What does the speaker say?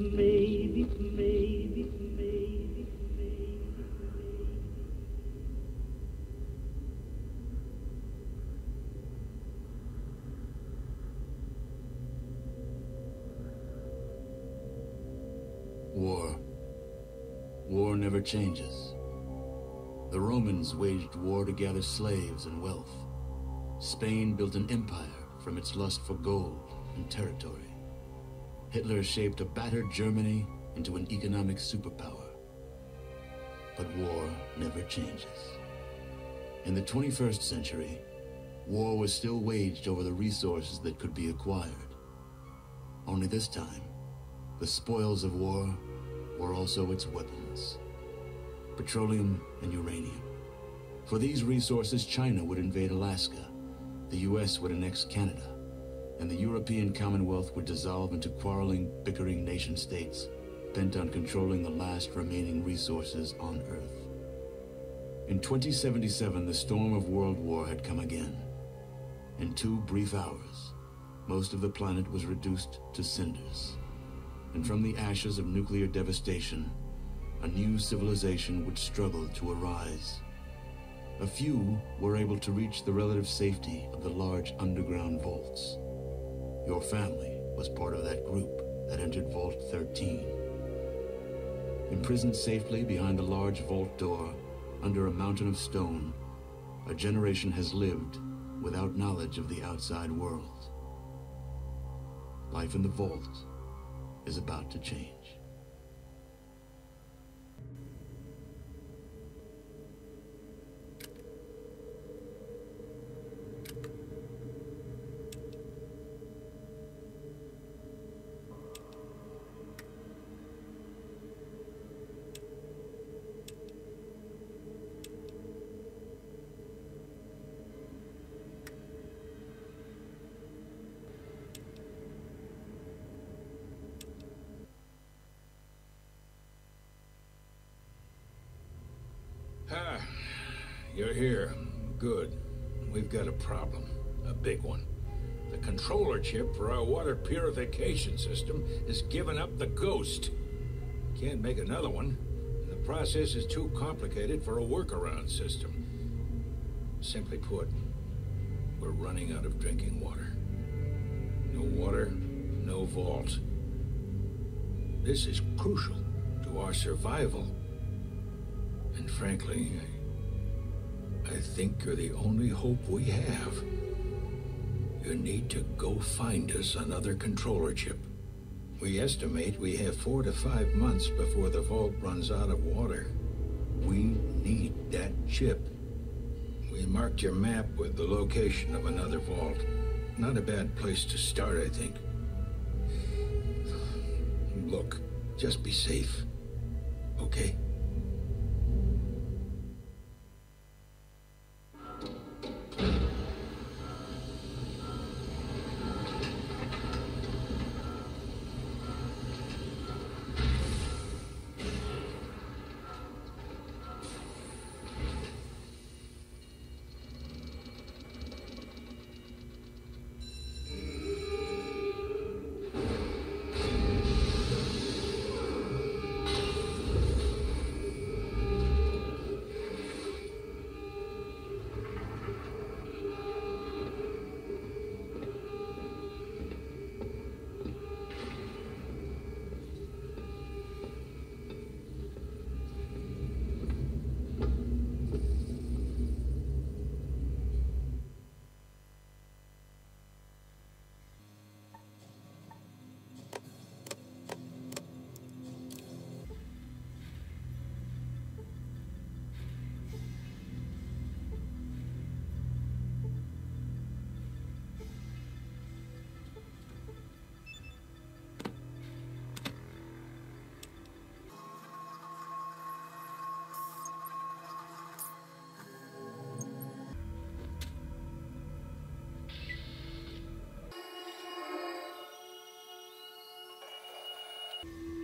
maybe, maybe, maybe, maybe. War. War never changes. The Romans waged war to gather slaves and wealth. Spain built an empire from its lust for gold and territory. Hitler shaped a battered Germany into an economic superpower. But war never changes. In the 21st century, war was still waged over the resources that could be acquired. Only this time, the spoils of war were also its weapons petroleum and uranium. For these resources, China would invade Alaska, the US would annex Canada, and the European Commonwealth would dissolve into quarreling, bickering nation states bent on controlling the last remaining resources on Earth. In 2077, the storm of World War had come again. In two brief hours, most of the planet was reduced to cinders and from the ashes of nuclear devastation, a new civilization would struggle to arise. A few were able to reach the relative safety of the large underground vaults. Your family was part of that group that entered Vault 13. Imprisoned safely behind a large vault door under a mountain of stone, a generation has lived without knowledge of the outside world. Life in the vault is about to change. Ah, you're here. Good. We've got a problem. A big one. The controller chip for our water purification system is giving up the ghost. Can't make another one. The process is too complicated for a workaround system. Simply put, we're running out of drinking water. No water, no vault. This is crucial to our survival. And frankly, I think you're the only hope we have. You need to go find us another controller chip. We estimate we have four to five months before the vault runs out of water. We need that chip. We marked your map with the location of another vault. Not a bad place to start, I think. Look, just be safe. Okay? Bye.